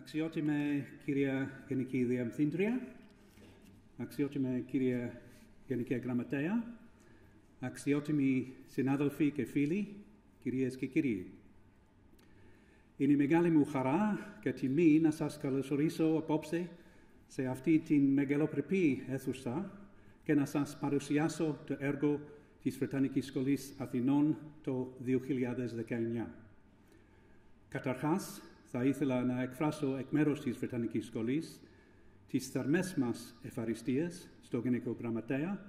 Αξιότιμε κυρία Γενική Διευθύντρια, αξιότιμε κυρία Γενική Γραμματέα, αξιότιμοι συνάδελφοι και φίλοι, κυρίες και κύριοι. Είναι μεγάλη μου χαρά και τιμή να σας καλωσορίσω απόψε σε αυτή την μεγαλοπρεπή αίθουσα και να σας παρουσιάσω το έργο της Βρετανικής Σχολής Αθηνών το 2019. Καταρχάς, θα ήθελα να εκφράσω εκ μέρους της Βρετανικής Σχολής τις θερμές μας ευχαριστίες στο Γενικό Γραμματέα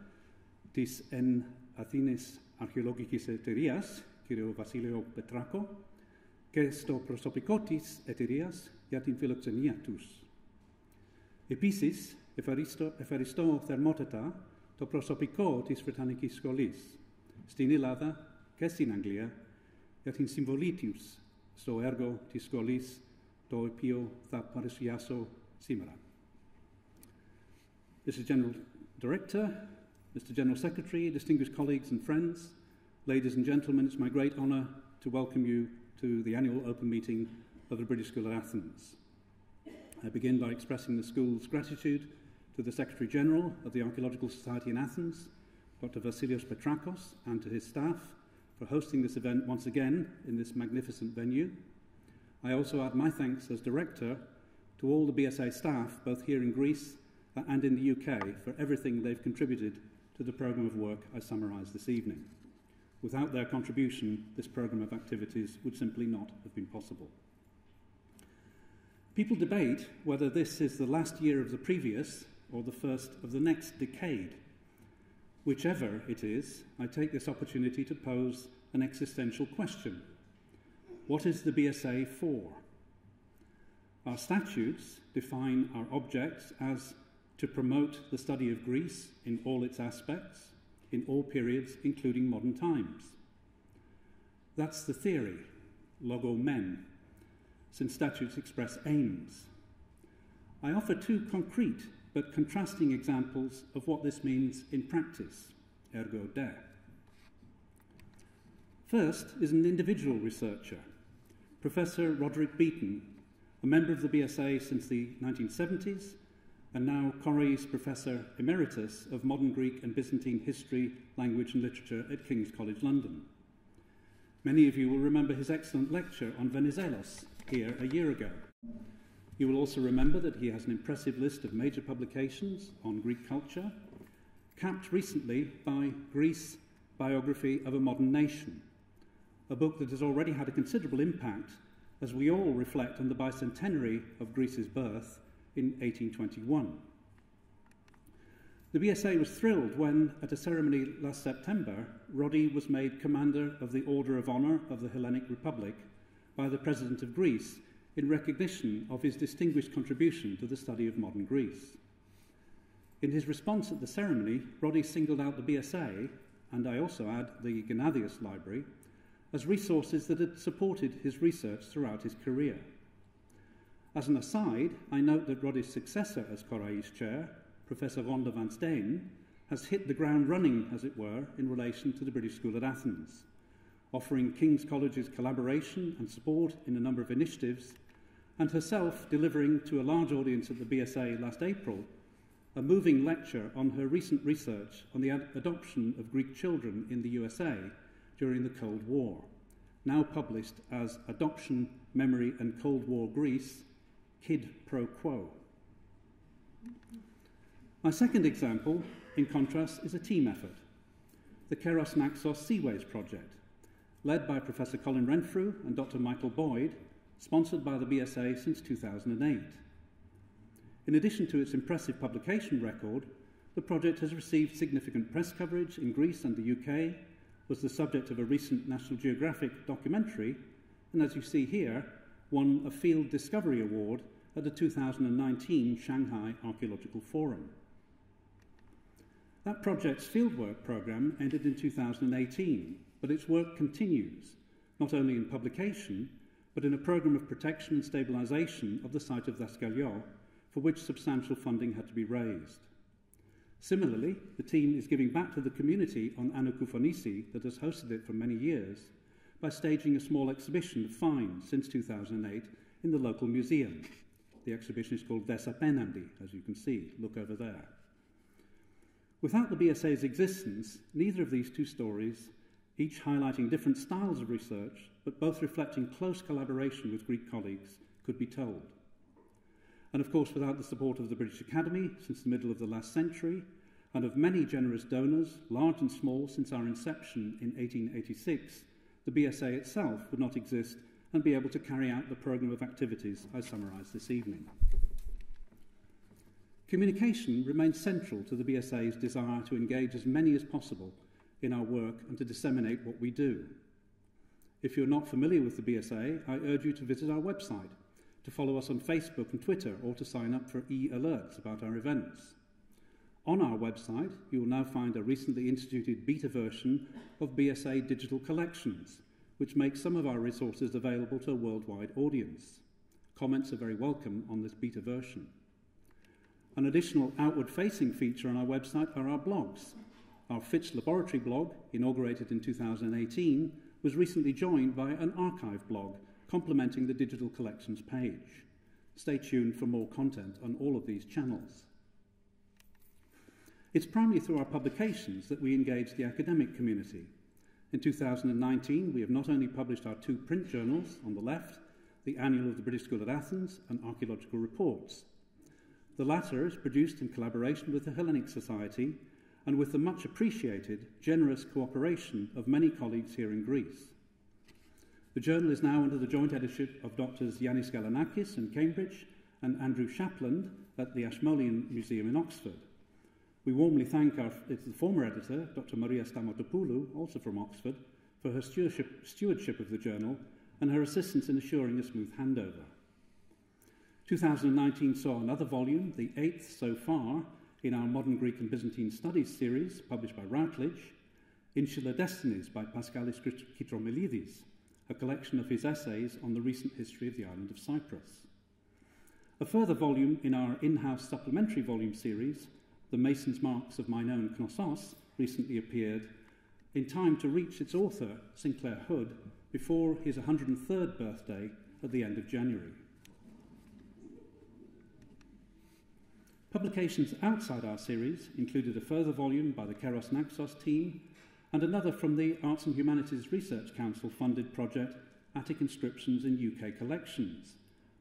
της εν Αθήνης Αρχαιολογικής Εταιρείας, κ. Βασίλειο Πετράκο, και στο προσωπικό της εταιρείας για την φιλοξενία τους. Επίσης, ευχαριστώ, ευχαριστώ θερμότατα το προσωπικό της Βρετανικής Σχολής στην Ελλάδα και στην Αγγλία για την συμβολή τους στο έργο της σχολής το οποίο θα παρουσιάσω σήμερα. Mr. General Director, Mr. General Secretary, distinguished colleagues and friends, ladies and gentlemen, it's my great honour to welcome you to the annual open meeting of the British School at Athens. I begin by expressing the school's gratitude to the Secretary General of the Archaeological Society in Athens, Dr. Vasilios Petrakos, and to his staff for hosting this event once again in this magnificent venue. I also add my thanks as Director to all the BSA staff, both here in Greece and in the UK, for everything they've contributed to the programme of work I summarise this evening. Without their contribution, this programme of activities would simply not have been possible. People debate whether this is the last year of the previous or the first of the next decade. Whichever it is, I take this opportunity to pose an existential question What is the BSA for? Our statutes define our objects as to promote the study of Greece in all its aspects, in all periods, including modern times. That's the theory, logo men, since statutes express aims. I offer two concrete but contrasting examples of what this means in practice, ergo de. First is an individual researcher, Professor Roderick Beaton, a member of the BSA since the 1970s and now Korais Professor Emeritus of Modern Greek and Byzantine History, Language and Literature at King's College London. Many of you will remember his excellent lecture on Venizelos here a year ago. You will also remember that he has an impressive list of major publications on Greek culture, capped recently by Greece Biography of a Modern Nation, a book that has already had a considerable impact as we all reflect on the bicentenary of Greece's birth in 1821. The BSA was thrilled when, at a ceremony last September, Roddy was made Commander of the Order of Honour of the Hellenic Republic by the President of Greece in recognition of his distinguished contribution to the study of modern Greece. In his response at the ceremony, Roddy singled out the BSA, and I also add the Gennadius Library, as resources that had supported his research throughout his career. As an aside, I note that Roddy's successor as Korais chair, Professor Gonda van Steen, has hit the ground running, as it were, in relation to the British School at Athens, offering King's College's collaboration and support in a number of initiatives and herself delivering to a large audience at the BSA last April a moving lecture on her recent research on the ad- adoption of Greek children in the USA during the Cold War, now published as Adoption, Memory and Cold War Greece Kid Pro Quo. My second example, in contrast, is a team effort the Keros Naxos Seaways Project, led by Professor Colin Renfrew and Dr. Michael Boyd sponsored by the BSA since 2008. In addition to its impressive publication record, the project has received significant press coverage in Greece and the UK, was the subject of a recent National Geographic documentary, and as you see here, won a Field Discovery Award at the 2019 Shanghai Archaeological Forum. That project's fieldwork programme ended in 2018, but its work continues, not only in publication, but in a programme of protection and stabilisation of the site of Daskaliou, for which substantial funding had to be raised. Similarly, the team is giving back to the community on Anakoufonisi that has hosted it for many years by staging a small exhibition of finds since 2008 in the local museum, The exhibition is called Desa Penandi, as you can see. Look over there. Without the BSA's existence, neither of these two stories, each highlighting different styles of research, but both reflecting close collaboration with Greek colleagues, could be told. And of course, without the support of the British Academy since the middle of the last century, and of many generous donors, large and small, since our inception in 1886, the BSA itself would not exist and be able to carry out the programme of activities I summarised this evening. Communication remains central to the BSA's desire to engage as many as possible in our work and to disseminate what we do. If you're not familiar with the BSA, I urge you to visit our website, to follow us on Facebook and Twitter, or to sign up for e alerts about our events. On our website, you will now find a recently instituted beta version of BSA Digital Collections, which makes some of our resources available to a worldwide audience. Comments are very welcome on this beta version. An additional outward facing feature on our website are our blogs. Our Fitch Laboratory blog, inaugurated in 2018, was recently joined by an archive blog complementing the digital collections page. Stay tuned for more content on all of these channels. It's primarily through our publications that we engage the academic community. In 2019, we have not only published our two print journals on the left, the Annual of the British School at Athens and Archaeological Reports. The latter is produced in collaboration with the Hellenic Society and with the much appreciated, generous cooperation of many colleagues here in Greece. The journal is now under the joint editorship of Drs. Yannis Galanakis in Cambridge and Andrew Shapland at the Ashmolean Museum in Oxford. We warmly thank our the former editor, Dr. Maria Stamatopoulou, also from Oxford, for her stewardship, stewardship of the journal and her assistance in assuring a smooth handover. 2019 saw another volume, the eighth so far, in our Modern Greek and Byzantine Studies series, published by Routledge, Insular Destinies by Paschalis Kitromilides, a collection of his essays on the recent history of the island of Cyprus. A further volume in our in house supplementary volume series, The Mason's Marks of Minoan Knossos, recently appeared in time to reach its author, Sinclair Hood, before his 103rd birthday at the end of January. Publications outside our series included a further volume by the Keros Naxos team and another from the Arts and Humanities Research Council funded project Attic Inscriptions in UK Collections,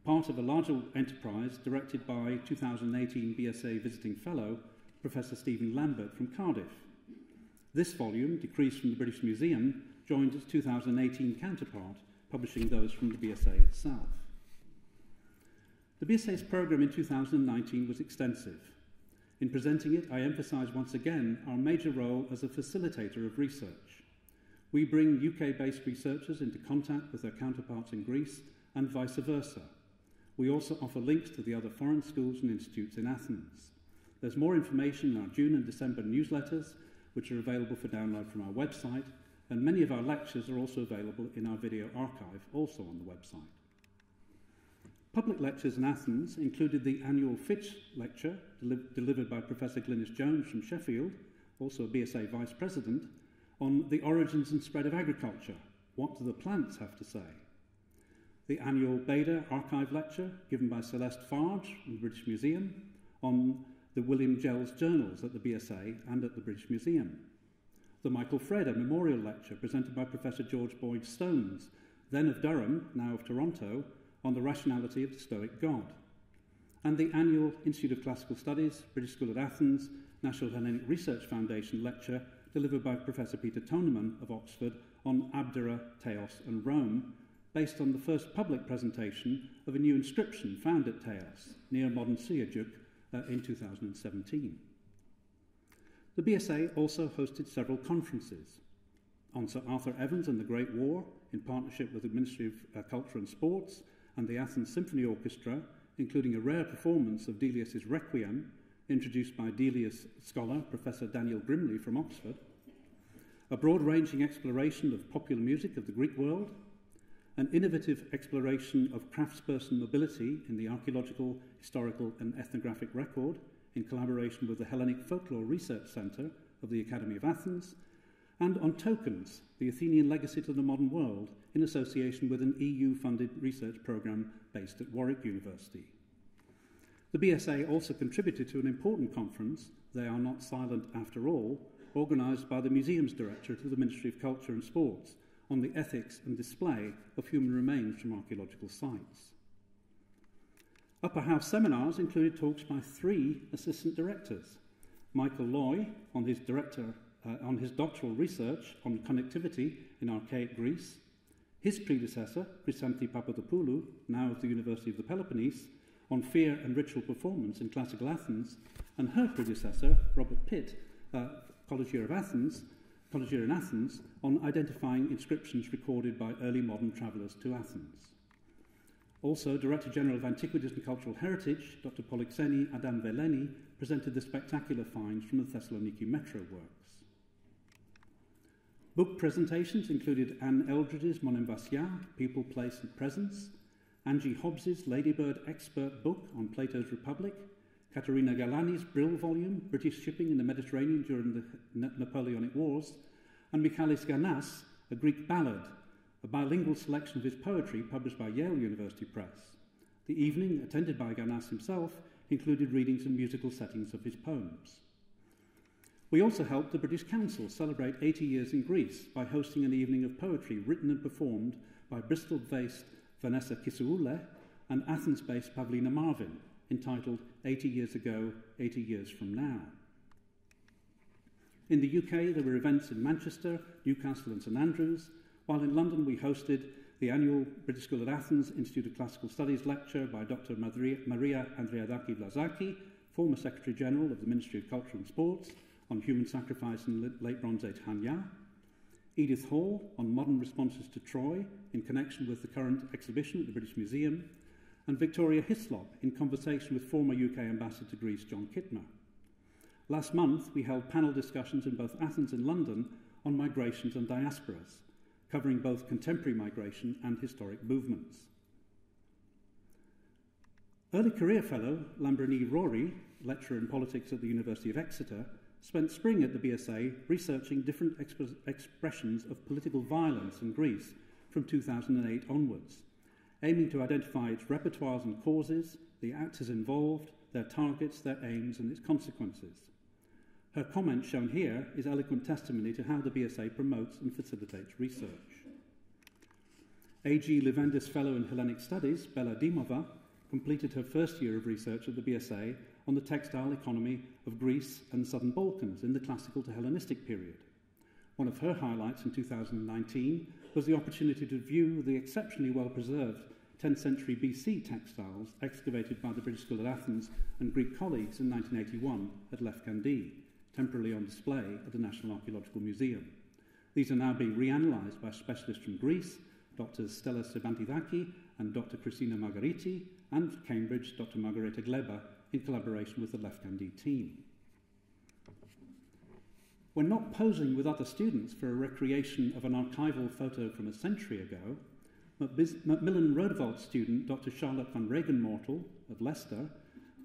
part of a larger enterprise directed by 2018 BSA Visiting Fellow Professor Stephen Lambert from Cardiff. This volume, decreased from the British Museum, joined its 2018 counterpart, publishing those from the BSA itself. The BSA's programme in 2019 was extensive. In presenting it, I emphasise once again our major role as a facilitator of research. We bring UK based researchers into contact with their counterparts in Greece and vice versa. We also offer links to the other foreign schools and institutes in Athens. There's more information in our June and December newsletters, which are available for download from our website, and many of our lectures are also available in our video archive, also on the website. Public lectures in Athens included the annual Fitch lecture deli delivered by Professor Glynis Jones from Sheffield, also a BSA Vice President, on the origins and spread of agriculture. What do the plants have to say? The annual Beda Archive lecture given by Celeste Farge from the British Museum on the William Gell's journals at the BSA and at the British Museum. The Michael Frede Memorial Lecture presented by Professor George Boys-Stones, then of Durham, now of Toronto, on the rationality of the Stoic God, and the annual Institute of Classical Studies, British School at Athens, National Hellenic Research Foundation lecture delivered by Professor Peter Thonemann of Oxford on Abdera, Teos and Rome, based on the first public presentation of a new inscription found at Teos, near modern Seljuk, uh, in 2017. The BSA also hosted several conferences on Sir Arthur Evans and the Great War in partnership with the Ministry of uh, Culture and Sports and the Athens Symphony Orchestra, including a rare performance of Delius's Requiem, introduced by Delius scholar Professor Daniel Grimley from Oxford, a broad ranging exploration of popular music of the Greek world, an innovative exploration of craftsperson mobility in the archaeological, historical, and ethnographic record in collaboration with the Hellenic Folklore Research Centre of the Academy of Athens, and on tokens, the Athenian legacy to the modern world, in association with an EU funded research programme based at Warwick University. The BSA also contributed to an important conference, They Are Not Silent After All, organised by the Museums Directorate of the Ministry of Culture and Sports on the ethics and display of human remains from archaeological sites. Upper House seminars included talks by three assistant directors Michael Loy on his, director, uh, on his doctoral research on connectivity in archaic Greece, his predecessor, Chrysanthi Papadopoulou, now of the University of the Peloponnese, on fear and ritual performance in classical Athens, and her predecessor, Robert Pitt, uh, College Year of Athens, College Year in Athens, on identifying inscriptions recorded by early modern travellers to Athens. Also, Director General of Antiquities and Cultural Heritage, Dr. Polixeni Adam Veleni, presented the spectacular finds from the Thessaloniki Metro works. Book presentations included Anne Eldridge's Monemvasia, People, Place and Presence, Angie Hobbs's Ladybird Expert book on Plato's Republic, Caterina Galani's Brill volume, British Shipping in the Mediterranean during the Napoleonic Wars, and Michalis Ganas, a Greek ballad, a bilingual selection of his poetry published by Yale University Press. The evening, attended by Ganas himself, included readings and musical settings of his poems. We also helped the British Council celebrate 80 years in Greece by hosting an evening of poetry written and performed by Bristol based Vanessa Kisuule, and Athens based Pavlina Marvin, entitled 80 Years Ago, 80 Years From Now. In the UK, there were events in Manchester, Newcastle, and St Andrews, while in London we hosted the annual British School at Athens Institute of Classical Studies lecture by Dr. Maria Andreadaki Vlazaki, former Secretary General of the Ministry of Culture and Sports, on human sacrifice in late Bronze Age Hanya, Edith Hall on modern responses to Troy in connection with the current exhibition at the British Museum, and Victoria Hislop in conversation with former UK Ambassador to Greece John Kittmer. Last month, we held panel discussions in both Athens and London on migrations and diasporas, covering both contemporary migration and historic movements. Early career fellow Lamprini Rori, lecturer in politics at the University of Exeter, spent spring at the BSA researching different exp expressions of political violence in Greece from 2008 onwards, aiming to identify its repertoires and causes, the actors involved, their targets, their aims, and its consequences. Her comment shown here is eloquent testimony to how the BSA promotes and facilitates research. A.G. Leventis Fellow in Hellenic Studies, Bella Dimova, completed her first year of research at the BSA on the textile economy of Greece and the Southern Balkans in the classical to Hellenistic period. One of her highlights in 2019 was the opportunity to view the exceptionally well preserved 10th century BC textiles excavated by the British School at Athens and Greek colleagues in 1981 at Lefkandi, temporarily on display at the National Archaeological Museum. These are now being reanalysed by specialists from Greece, Dr. Stella Spantidaki and Dr. Christina Margariti, and Cambridge, Dr. Margarita Gleba, in collaboration with the Lefkandi team. When not posing with other students for a recreation of an archival photo from a century ago, Macmillan Rodewald student Dr. Charlotte van Regenmortel of Leicester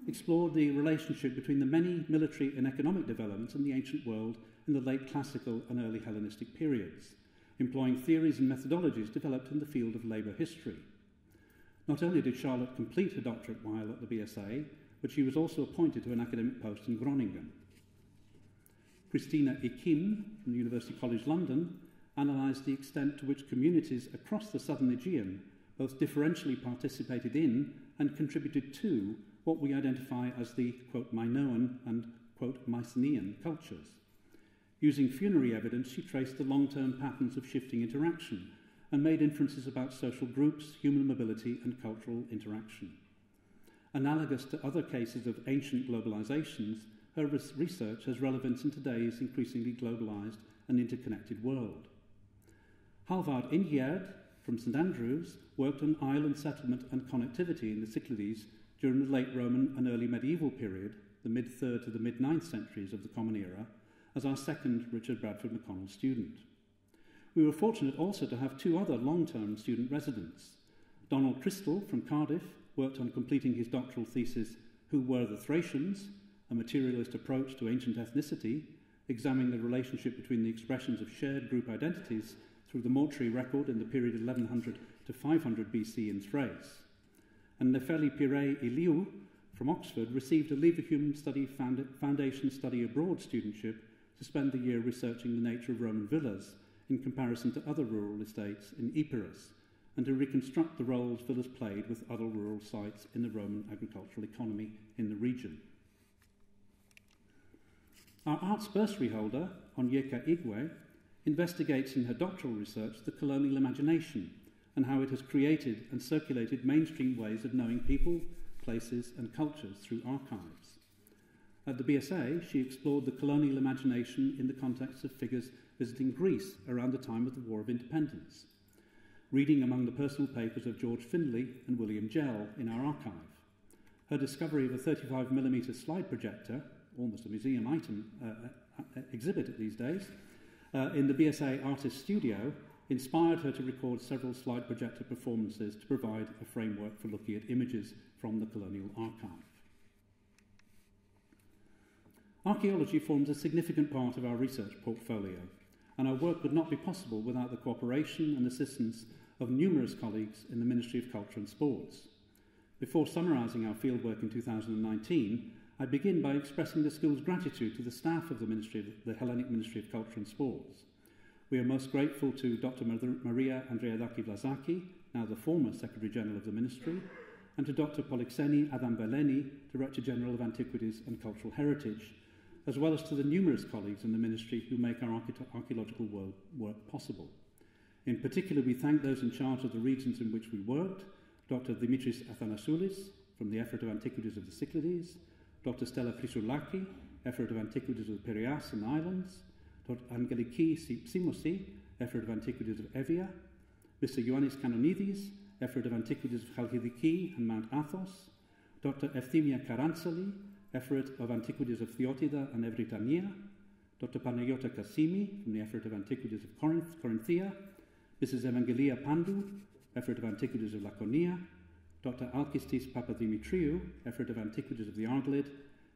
explored the relationship between the many military and economic developments in the ancient world in the late classical and early Hellenistic periods, employing theories and methodologies developed in the field of labour history. Not only did Charlotte complete her doctorate while at the BSA, but she was also appointed to an academic post in Groningen. Christina Ikin from the University College London analysed the extent to which communities across the southern Aegean both differentially participated in and contributed to what we identify as the, quote, Minoan and, quote, Mycenaean cultures. Using funerary evidence, she traced the long-term patterns of shifting interaction and made inferences about social groups, human mobility, and cultural interaction. Analogous to other cases of ancient globalizations, her research has relevance in today's increasingly globalized and interconnected world. Halvard Ingjerd from St Andrews worked on island settlement and connectivity in the Cyclades during the late Roman and early medieval period, the mid-3rd to the mid-9th centuries of the Common Era, as our second Richard Bradford McConnell student. We were fortunate also to have two other long-term student residents. Donald Crystal from Cardiff worked on completing his doctoral thesis, Who Were the Thracians? A Materialist Approach to Ancient Ethnicity, examining the relationship between the expressions of shared group identities through the mortuary record in the period 1100 to 500 BC in Thrace. And Nefeli Pire Iliou from Oxford received a Leverhulme Study Foundation Study Abroad studentship to spend the year researching the nature of Roman villas in comparison to other rural estates in Epirus, and to reconstruct the roles villas played with other rural sites in the Roman agricultural economy in the region. Our arts bursary holder, Onyeka Igwe, investigates in her doctoral research the colonial imagination and how it has created and circulated mainstream ways of knowing people, places, and cultures through archives. At the BSA, she explored the colonial imagination in the context of figures visiting Greece around the time of the War of Independence, reading among the personal papers of George Finlay and William Gell in our archive. Her discovery of a 35mm slide projector, almost a museum item uh, uh, exhibit these days, uh, in the BSA Artist Studio inspired her to record several slide projector performances to provide a framework for looking at images from the colonial archive. Archaeology forms a significant part of our research portfolio, and our work would not be possible without the cooperation and assistance of numerous colleagues in the Ministry of Culture and Sports. Before summarising our fieldwork in 2019, I begin by expressing the school's gratitude to the staff of the, Ministry of, the Hellenic Ministry of Culture and Sports. We are most grateful to Dr. Maria Andreadaki Vlazaki, now the former Secretary General of the Ministry, and to Dr. Polixeni Adamveleni, Director General of Antiquities and Cultural Heritage, as well as to the numerous colleagues in the ministry who make our archaeological work possible. In particular, we thank those in charge of the regions in which we worked, Dr. Dimitris Athanasoulis from the Ephorate of Antiquities of the Cyclades, Dr. Stella Chrysoulaki, Ephorate of Antiquities of the Piraeus and Islands, Dr. Angeliki Simosi, Ephorate of Antiquities of Evia, Mr. Ioannis Kanonidis, Ephorate of Antiquities of Chalkidiki and Mount Athos, Dr. Efthymia Karantsali, Ephorate of Antiquities of Phthiotida and Evrytania, Dr. Panagiotta Kasimi from the Ephorate of Antiquities of Corinth, Corinthia, Mrs. Evangelia Pandu, Ephorate of Antiquities of Laconia, Dr. Alkistis Papadimitriou, Ephorate of Antiquities of the Argolid,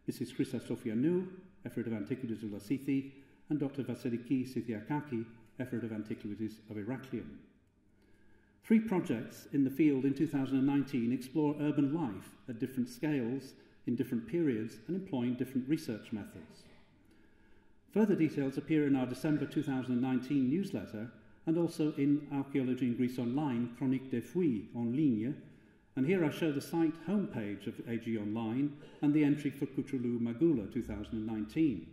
Mrs. Chrysa Sofianou, Ephorate of Antiquities of Lasithi, and Dr. Vasiliki Sithiakaki, Ephorate of Antiquities of Heraklion. Three projects in the field in 2019 explore urban life at different scales in different periods and employing different research methods. Further details appear in our December 2019 newsletter and also in Archaeology in Greece Online, Chronique des Fouilles en ligne, and here I show the site homepage of AG Online and the entry for Koutroulou Magoula 2019.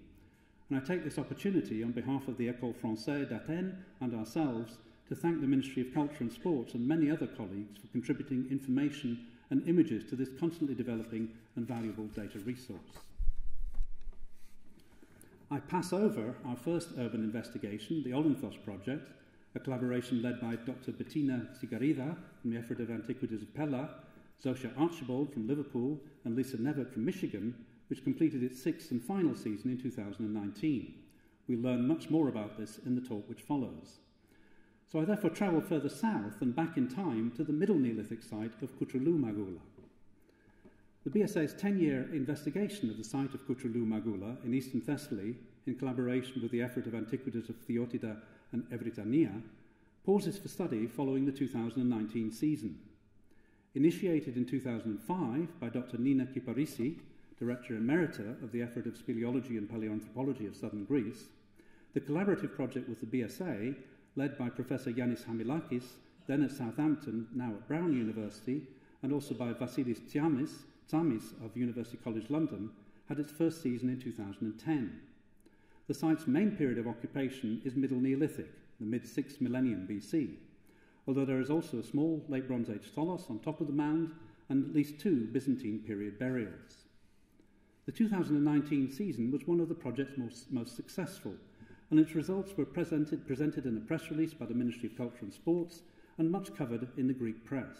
And I take this opportunity on behalf of the École Française d'Athènes and ourselves to thank the Ministry of Culture and Sports and many other colleagues for contributing information and images to this constantly developing and valuable data resource. I pass over our first urban investigation, the Olynthos project, a collaboration led by Dr. Bettina Tsigarida from the Ephorate of Antiquities of Pella, Zosia Archibald from Liverpool, and Lisa Nevett from Michigan, which completed its sixth and final season in 2019. We'll learn much more about this in the talk which follows. So I therefore travelled further south and back in time to the Middle Neolithic site of Koutroulou Magoula. The BSA's 10 year investigation of the site of Koutroulou Magoula in eastern Thessaly, in collaboration with the ephorate of Antiquities of Phthiotida and Evritania, pauses for study following the 2019 season. Initiated in 2005 by Dr. Nina Kyparissi, Director Emerita of the Ephorate of Speleology and Paleoanthropology of Southern Greece, the collaborative project with the BSA led by Professor Yannis Hamilakis, then at Southampton, now at Brown University, and also by Vasilis Tsiamis, Tsamis of University College London, had its first season in 2010. The site's main period of occupation is Middle Neolithic, the mid 6th millennium BC, although there is also a small Late Bronze Age tholos on top of the mound and at least two Byzantine period burials. The 2019 season was one of the project's most, most successful, and its results were presented, presented in a press release by the Ministry of Culture and Sports and much covered in the Greek press.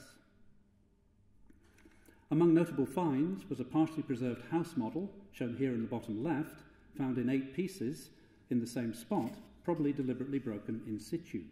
Among notable finds was a partially preserved house model, shown here in the bottom left, found in eight pieces in the same spot, probably deliberately broken in situ.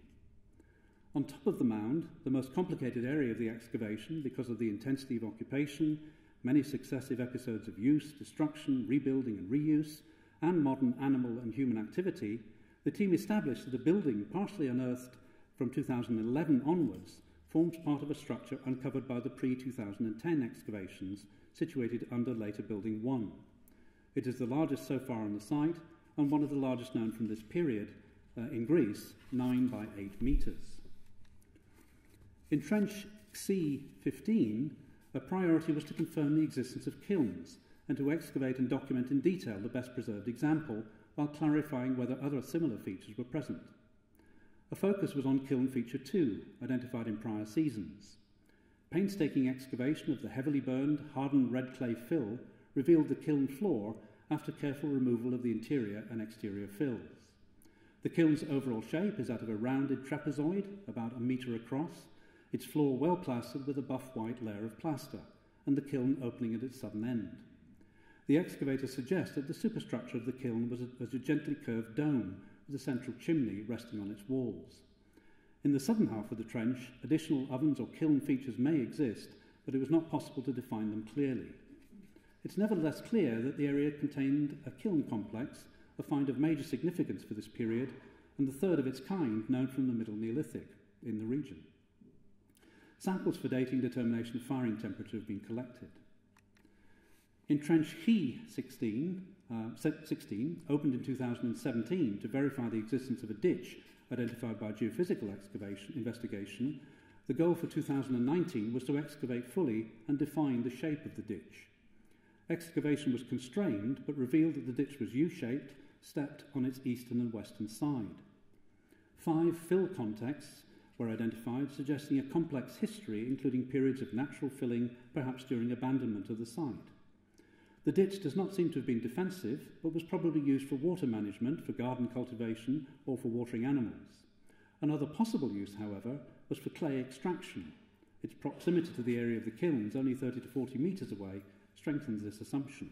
On top of the mound, the most complicated area of the excavation because of the intensity of occupation, many successive episodes of use, destruction, rebuilding, and reuse, and modern animal and human activity, the team established that a building partially unearthed from 2011 onwards forms part of a structure uncovered by the pre-2010 excavations situated under later Building 1. It is the largest so far on the site and one of the largest known from this period uh, in Greece, 9 by 8 metres. In Trench C15, a priority was to confirm the existence of kilns and to excavate and document in detail the best preserved example while clarifying whether other similar features were present. A focus was on kiln feature 2, identified in prior seasons. Painstaking excavation of the heavily burned, hardened red clay fill revealed the kiln floor after careful removal of the interior and exterior fills. The kiln's overall shape is that of a rounded trapezoid, about a metre across, its floor well plastered with a buff white layer of plaster, and the kiln opening at its southern end. The excavator suggests that the superstructure of the kiln was a, was a gently curved dome with a central chimney resting on its walls. In the southern half of the trench, additional ovens or kiln features may exist, but it was not possible to define them clearly. It's nevertheless clear that the area contained a kiln complex, a find of major significance for this period, and the third of its kind known from the Middle Neolithic in the region. Samples for dating determination of firing temperature have been collected. In Trench He 16, uh, 16, opened in 2017 to verify the existence of a ditch identified by geophysical excavation investigation, the goal for 2019 was to excavate fully and define the shape of the ditch. Excavation was constrained but revealed that the ditch was U-shaped, stepped on its eastern and western side. Five fill contexts were identified, suggesting a complex history, including periods of natural filling, perhaps during abandonment of the site. The ditch does not seem to have been defensive, but was probably used for water management, for garden cultivation, or for watering animals. Another possible use, however, was for clay extraction. Its proximity to the area of the kilns, only 30 to 40 metres away, strengthens this assumption.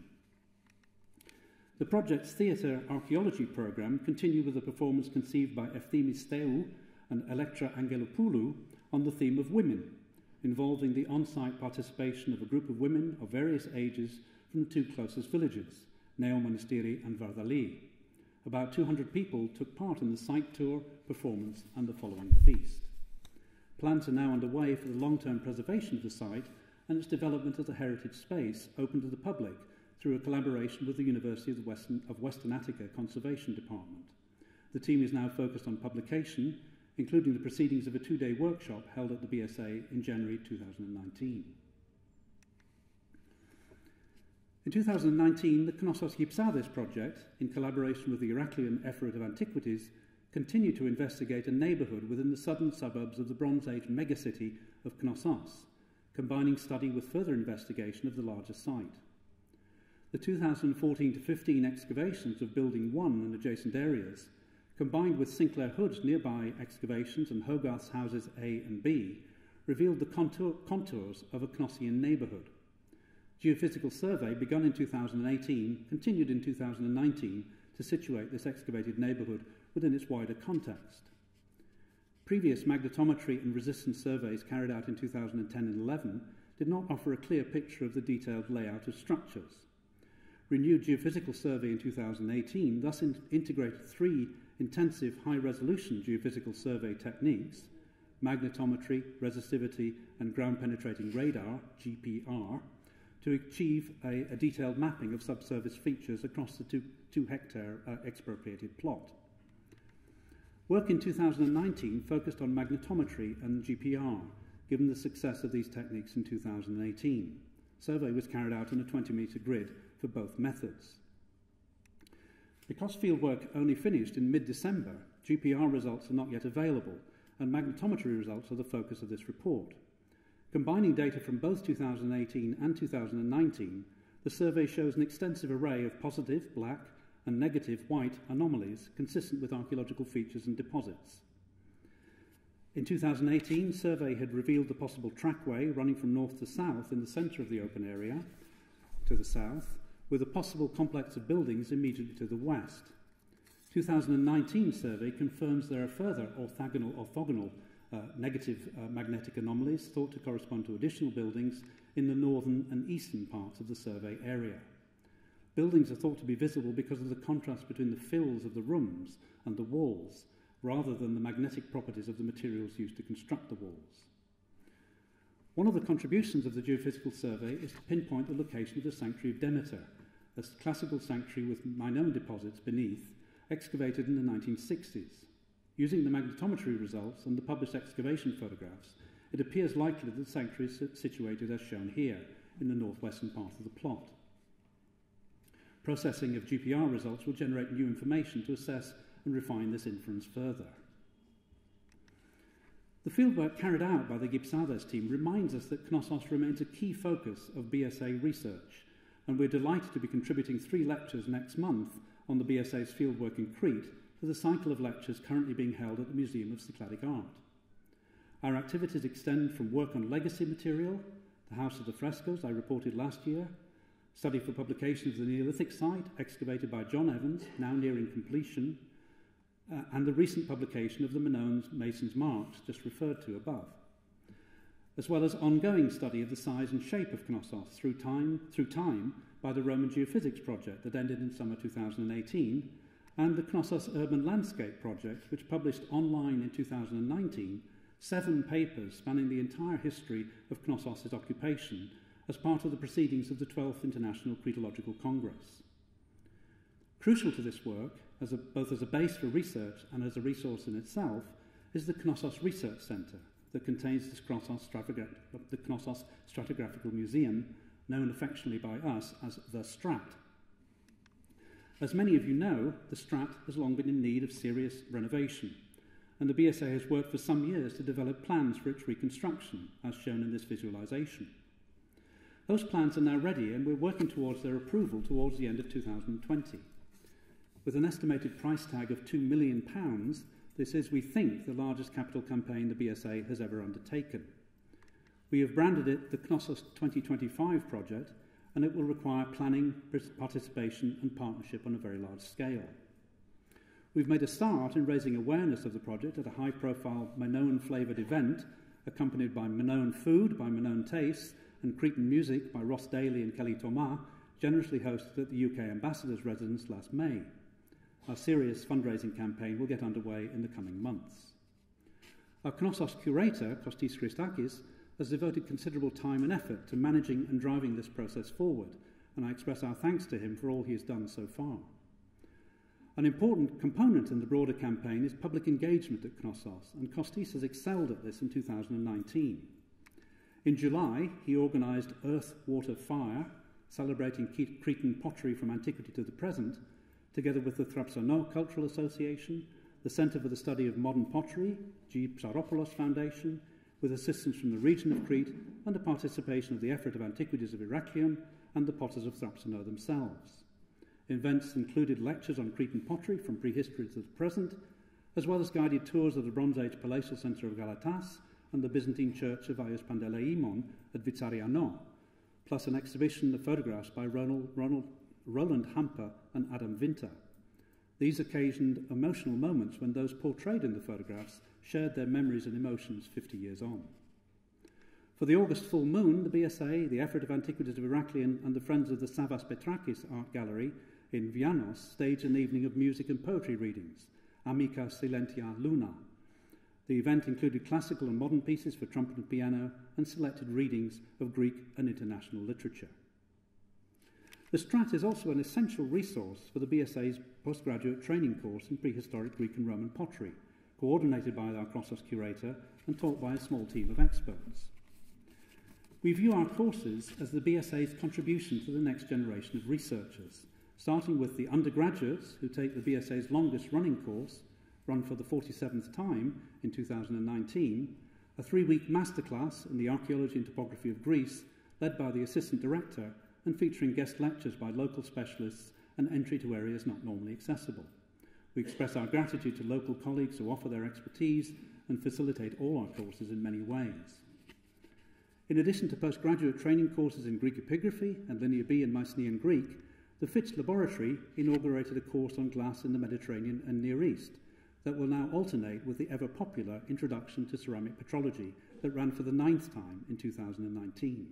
The project's theatre archaeology programme continued with a performance conceived by Efthymis Theou and Elektra Angelopoulou on the theme of women, involving the on-site participation of a group of women of various ages from the two closest villages, Neo Monastiri and Vardali. About 200 people took part in the site tour, performance, and the following feast. Plans are now underway for the long term preservation of the site and its development as a heritage space open to the public through a collaboration with the University of, Western, of Western Attica Conservation Department. The team is now focused on publication, including the proceedings of a two day workshop held at the BSA in January 2019. In 2019, the Knossos Gypsades project, in collaboration with the Heraklion Ephorate of Antiquities, continued to investigate a neighbourhood within the southern suburbs of the Bronze Age megacity of Knossos, combining study with further investigation of the larger site. The 2014 to 15 excavations of Building 1 and adjacent areas, combined with Sinclair Hood's nearby excavations and Hogarth's houses A and B, revealed the contour, contours of a Knossian neighbourhood. Geophysical survey, begun in 2018, continued in 2019 to situate this excavated neighbourhood within its wider context. Previous magnetometry and resistance surveys carried out in 2010 and 11 did not offer a clear picture of the detailed layout of structures. Renewed geophysical survey in 2018 thus in integrated three intensive high-resolution geophysical survey techniques, magnetometry, resistivity, and ground-penetrating radar, GPR, to achieve a, a detailed mapping of subsurface features across the two, two hectare uh, expropriated plot. Work in 2019 focused on magnetometry and GPR, given the success of these techniques in 2018. Survey was carried out in a 20 metre grid for both methods. Because fieldwork only finished in mid-December, GPR results are not yet available, and magnetometry results are the focus of this report. Combining data from both 2018 and 2019, the survey shows an extensive array of positive, black, and negative, white anomalies consistent with archaeological features and deposits. In 2018, survey had revealed the possible trackway running from north to south in the centre of the open area to the south, with a possible complex of buildings immediately to the west. 2019 survey confirms there are further orthogonal, orthogonal uh, negative uh, magnetic anomalies thought to correspond to additional buildings in the northern and eastern parts of the survey area. Buildings are thought to be visible because of the contrast between the fills of the rooms and the walls, rather than the magnetic properties of the materials used to construct the walls. One of the contributions of the Geophysical Survey is to pinpoint the location of the Sanctuary of Demeter, a classical sanctuary with Minoan deposits beneath, excavated in the 1960s. Using the magnetometry results and the published excavation photographs, it appears likely that the sanctuary is situated as shown here, in the northwestern part of the plot. Processing of GPR results will generate new information to assess and refine this inference further. The fieldwork carried out by the Gypsades team reminds us that Knossos remains a key focus of BSA research, and we're delighted to be contributing three lectures next month on the BSA's fieldwork in Crete the cycle of lectures currently being held at the Museum of Cycladic Art. Our activities extend from work on legacy material, the House of the Frescoes I reported last year, study for publication of the Neolithic site excavated by John Evans, now nearing completion, uh, and the recent publication of the Minoan's Mason's Marks, just referred to above, as well as ongoing study of the size and shape of Knossos through time, through time by the Roman Geophysics Project that ended in summer 2018, and the Knossos Urban Landscape Project, which published online in 2019 seven papers spanning the entire history of Knossos' occupation as part of the proceedings of the 12th International Cretological Congress. Crucial to this work as a, both as a base for research and as a resource in itself, is the Knossos Research Centre that contains Knossos, the Knossos Stratigraphical Museum, known affectionately by us as the Strat. As many of you know, the Strat has long been in need of serious renovation, and the BSA has worked for some years to develop plans for its reconstruction, as shown in this visualisation. Those plans are now ready, and we're working towards their approval towards the end of 2020. With an estimated price tag of £2 million, this is, we think, the largest capital campaign the BSA has ever undertaken. We have branded it the Knossos 2025 project, and it will require planning, participation, and partnership on a very large scale. We've made a start in raising awareness of the project at a high profile Minoan flavoured event, accompanied by Minoan food by Minoan Tastes and Cretan music by Ross Daly and Kelly Thomas, generously hosted at the UK Ambassador's residence last May. Our serious fundraising campaign will get underway in the coming months. Our Knossos curator, Kostis Christakis, has devoted considerable time and effort to managing and driving this process forward, and I express our thanks to him for all he has done so far. An important component in the broader campaign is public engagement at Knossos, and Kostis has excelled at this in 2019. In July, he organised Earth, Water, Fire, celebrating Cretan pottery from antiquity to the present, together with the Thrapsano Cultural Association, the Centre for the Study of Modern Pottery, G. Psaropoulos Foundation, with assistance from the region of Crete and the participation of the ephorate of Antiquities of Heraklion and the potters of Thrapsano themselves. Events included lectures on Cretan pottery from prehistory to the present, as well as guided tours of the Bronze Age palatial centre of Galatas and the Byzantine church of Aios Panteleimon at Vitsariano, plus an exhibition of photographs by Ronald, Ronald Roland Hampe and Adam Winter. These occasioned emotional moments when those portrayed in the photographs shared their memories and emotions 50 years on. For the August full moon, the BSA, the Ephorate of Antiquities of Heraklion, and the Friends of the Savas Petrakis Art Gallery in Vianos staged an evening of music and poetry readings, Amica Silentia Luna. The event included classical and modern pieces for trumpet and piano and selected readings of Greek and international literature. The Strat is also an essential resource for the BSA's postgraduate training course in prehistoric Greek and Roman pottery, coordinated by our Knossos curator and taught by a small team of experts. We view our courses as the BSA's contribution to the next generation of researchers, starting with the undergraduates who take the BSA's longest running course, run for the 47th time in 2019, a three week masterclass in the archaeology and topography of Greece, led by the assistant director and featuring guest lectures by local specialists and entry to areas not normally accessible. We express our gratitude to local colleagues who offer their expertise and facilitate all our courses in many ways. In addition to postgraduate training courses in Greek epigraphy and Linear B and Mycenaean Greek, the Fitch Laboratory inaugurated a course on glass in the Mediterranean and Near East that will now alternate with the ever popular Introduction to Ceramic Petrology that ran for the ninth time in 2019.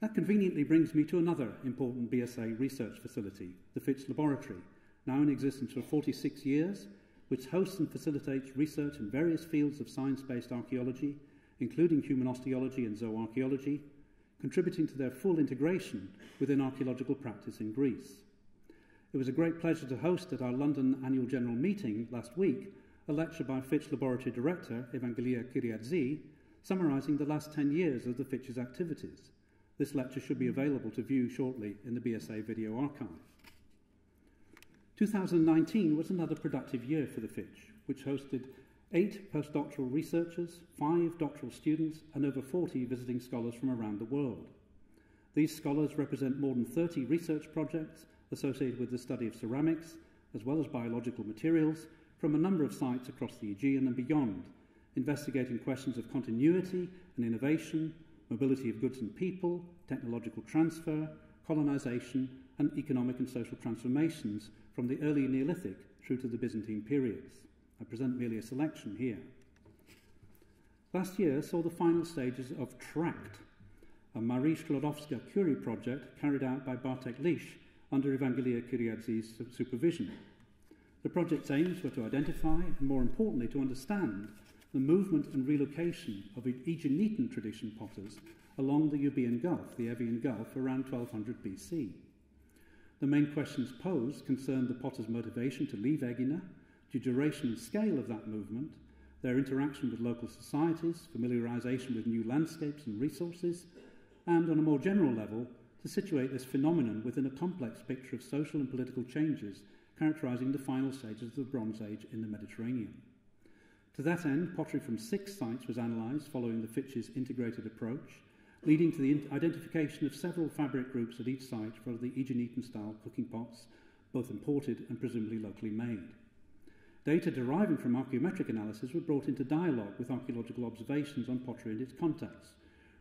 That conveniently brings me to another important BSA research facility, the Fitch Laboratory, now in existence for 46 years, which hosts and facilitates research in various fields of science based archaeology, including human osteology and zooarchaeology, contributing to their full integration within archaeological practice in Greece. It was a great pleasure to host at our London annual general meeting last week a lecture by Fitch Laboratory Director Evangelia Kyriazi, summarising the last 10 years of the Fitch's activities. This lecture should be available to view shortly in the BSA video archive. 2019 was another productive year for the Fitch, which hosted eight postdoctoral researchers, five doctoral students, and over 40 visiting scholars from around the world. These scholars represent more than 30 research projects associated with the study of ceramics, as well as biological materials, from a number of sites across the Aegean and beyond, investigating questions of continuity and innovation, mobility of goods and people, technological transfer, colonization, and economic and social transformations from the early Neolithic through to the Byzantine periods. I present merely a selection here. Last year saw the final stages of TRACT, a Marie Sklodowska Curie project carried out by Bartek Lis under Evangelia Kyriazi's supervision. The project's aims were to identify and, more importantly, to understand the movement and relocation of Aeginetan tradition potters along the Euboean Gulf, the Evian Gulf, around 1200 BC. The main questions posed concerned the potters' motivation to leave Egina, the duration and scale of that movement, their interaction with local societies, familiarization with new landscapes and resources, and on a more general level, to situate this phenomenon within a complex picture of social and political changes characterizing the final stages of the Bronze Age in the Mediterranean. To that end, pottery from six sites was analysed following the Fitch's integrated approach, leading to the identification of several fabric groups at each site for the Aeginetan style cooking pots, both imported and presumably locally made. Data deriving from archaeometric analysis were brought into dialogue with archaeological observations on pottery and its contexts,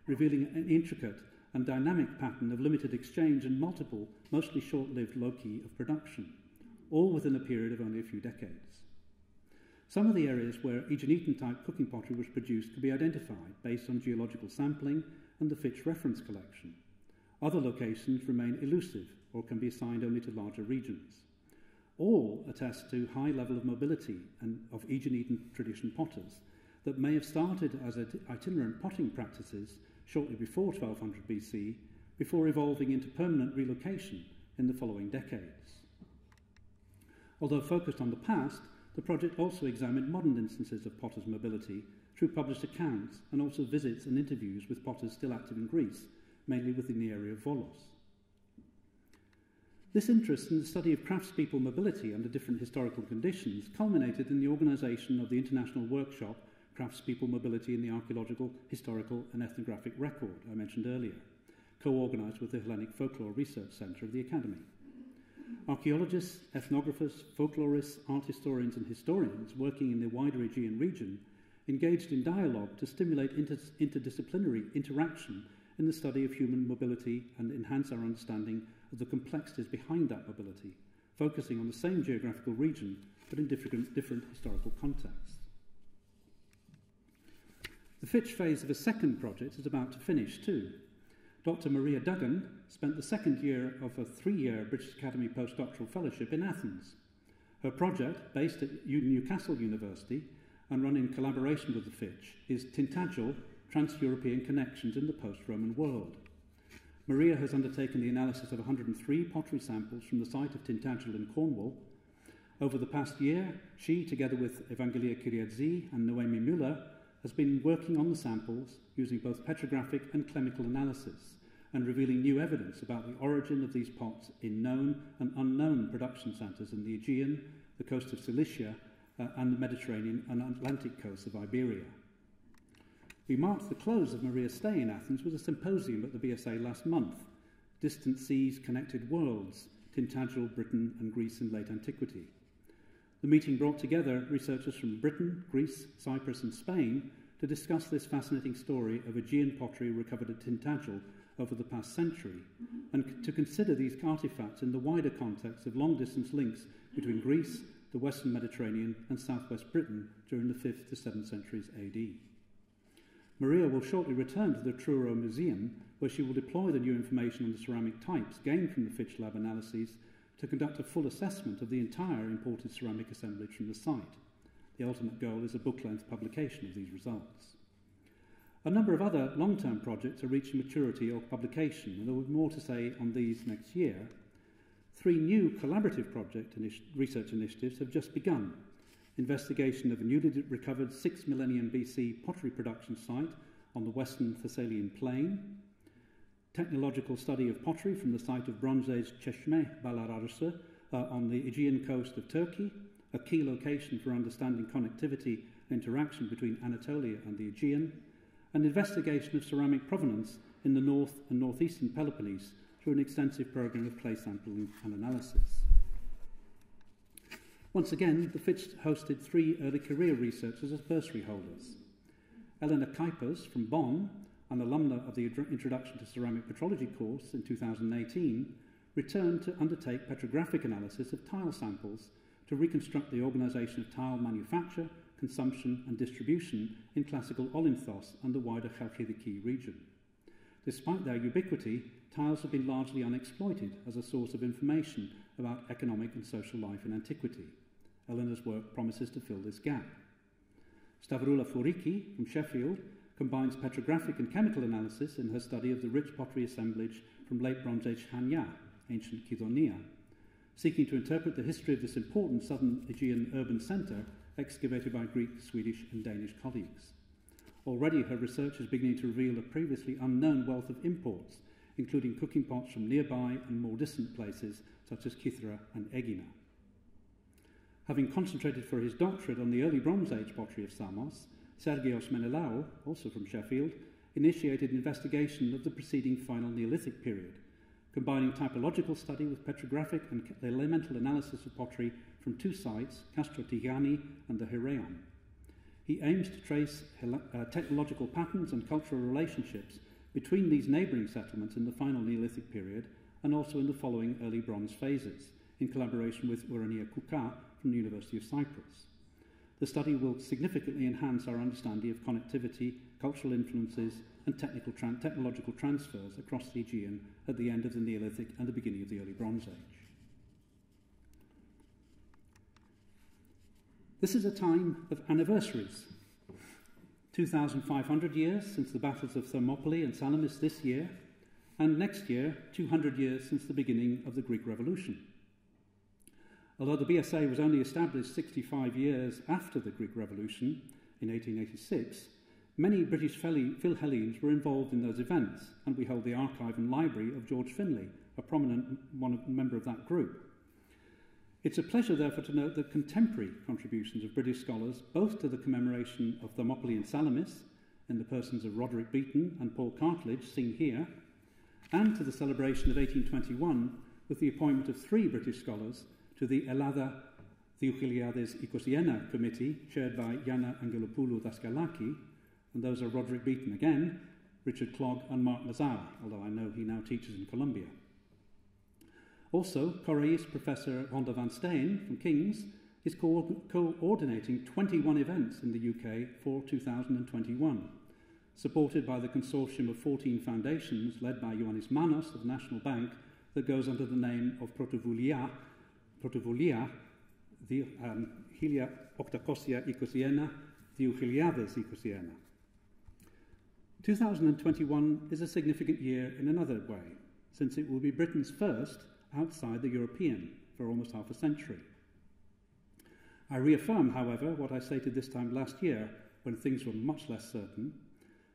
revealing an intricate and dynamic pattern of limited exchange and multiple, mostly short lived loci of production, all within a period of only a few decades. Some of the areas where Aeginetan type cooking pottery was produced could be identified based on geological sampling and the Fitch reference collection. Other locations remain elusive or can be assigned only to larger regions. All attest to high level of mobility and of Aeginetan tradition potters that may have started as itinerant potting practices shortly before 1200 BC before evolving into permanent relocation in the following decades. Although focused on the past, The project also examined modern instances of potters' mobility through published accounts and also visits and interviews with potters still active in Greece, mainly within the area of Volos. This interest in the study of craftspeople mobility under different historical conditions culminated in the organisation of the international workshop Craftspeople Mobility in the Archaeological, Historical and Ethnographic Record I mentioned earlier, co-organised with the Hellenic Folklore Research Centre of the Academy. Archaeologists, ethnographers, folklorists, art historians, and historians working in the wider Aegean region engaged in dialogue to stimulate inter- interdisciplinary interaction in the study of human mobility and enhance our understanding of the complexities behind that mobility, focusing on the same geographical region but in different, different historical contexts. The Fitch phase of a second project is about to finish too, Dr. Maria Duggan spent the second year of a three year British Academy postdoctoral fellowship in Athens. Her project, based at Newcastle University and run in collaboration with the Fitch, is Tintagel Trans European Connections in the Post Roman World. Maria has undertaken the analysis of 103 pottery samples from the site of Tintagel in Cornwall. Over the past year, she, together with Evangelia Kyriazi and Noemi Müller, has been working on the samples using both petrographic and chemical analysis and revealing new evidence about the origin of these pots in known and unknown production centres in the Aegean, the coast of Cilicia, uh, and the Mediterranean and Atlantic coasts of Iberia. We marked the close of Maria's stay in Athens with a symposium at the BSA last month, Distant Seas, Connected Worlds, Tintagel, Britain and Greece in Late Antiquity. The meeting brought together researchers from Britain, Greece, Cyprus, and Spain to discuss this fascinating story of Aegean pottery recovered at Tintagel over the past century, mm-hmm. and to consider these artifacts in the wider context of long distance links between mm-hmm. Greece, the Western Mediterranean, and southwest Britain during the 5th to 7th centuries AD. Maria will shortly return to the Truro Museum, where she will deploy the new information on the ceramic types gained from the Fitch Lab analyses to conduct a full assessment of the entire imported ceramic assemblage from the site. The ultimate goal is a book length publication of these results. A number of other long term projects are reaching maturity or publication, and there will be more to say on these next year. Three new collaborative project research initiatives have just begun. Investigation of a newly recovered 6 millennium BC pottery production site on the western Thessalian plain, technological study of pottery from the site of Bronze Age Çeşme Bağlararası uh, on the Aegean coast of Turkey, a key location for understanding connectivity and interaction between Anatolia and the Aegean, and investigation of ceramic provenance in the north and northeastern Peloponnese through an extensive program of clay sampling and analysis. Once again, the Fitch hosted three early career researchers as bursary holders. Eleanor Kuipers from Bonn, an alumna of the Introduction to Ceramic Petrology course in 2018, returned to undertake petrographic analysis of tile samples to reconstruct the organisation of tile manufacture, consumption and distribution in classical Olinthos and the wider Chalkidiki region. Despite their ubiquity, tiles have been largely unexploited as a source of information about economic and social life in antiquity. Eleanor's work promises to fill this gap. Stavroula Fouriki from Sheffield combines petrographic and chemical analysis in her study of the rich pottery assemblage from late Bronze Age Chania, ancient Kydonia, seeking to interpret the history of this important southern Aegean urban centre excavated by Greek, Swedish, and Danish colleagues. Already, her research is beginning to reveal a previously unknown wealth of imports, including cooking pots from nearby and more distant places such as Kythera and Egina. Having concentrated for his doctorate on the early Bronze Age pottery of Samos, Sergios Menelaou, also from Sheffield, initiated an investigation of the preceding final Neolithic period, combining typological study with petrographic and elemental analysis of pottery from two sites, Kastro Tigani and the Heraion. He aims to trace uh, technological patterns and cultural relationships between these neighbouring settlements in the final Neolithic period and also in the following early Bronze phases, in collaboration with Urania Kouka from the University of Cyprus. The study will significantly enhance our understanding of connectivity, cultural influences, and technical technological transfers across the Aegean at the end of the Neolithic and the beginning of the early Bronze Age. This is a time of anniversaries. 2,500 years since the battles of Thermopylae and Salamis this year, and next year, 200 years since the beginning of the Greek Revolution. Although the BSA was only established 65 years after the Greek Revolution in 1886, many British Philhellenes were involved in those events, and we hold the archive and library of George Finlay, a prominent one, member of that group. It's a pleasure, therefore, to note the contemporary contributions of British scholars both to the commemoration of Thermopylae and Salamis, in the persons of Roderick Beaton and Paul Cartledge, seen here, and to the celebration of 1821 with the appointment of three British scholars to the Elada Theochiliades Ikosiena Committee, chaired by Yana Angelopoulou Daskalaki, and those are Roderick Beaton again, Richard Clogg, and Mark Mazower, although I know he now teaches in Columbia. Also, Korais Professor Gonda van Steen from King's is co coordinating 21 events in the UK for 2021, supported by the consortium of 14 foundations led by Ioannis Manos of the National Bank that goes under the name of Protovulia, Um, Hilia Octacosia Ecosiena, Diuchiliades Ecosiena. 2021 is a significant year in another way, since it will be Britain's first outside the European for almost half a century. I reaffirm, however, what I stated this time last year when things were much less certain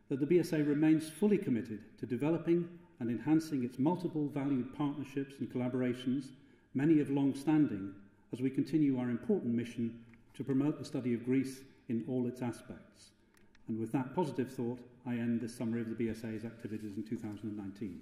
that the BSA remains fully committed to developing and enhancing its multiple valued partnerships and collaborations, many of long standing, as we continue our important mission to promote the study of Greece in all its aspects. And with that positive thought, I end this summary of the BSA's activities in 2019.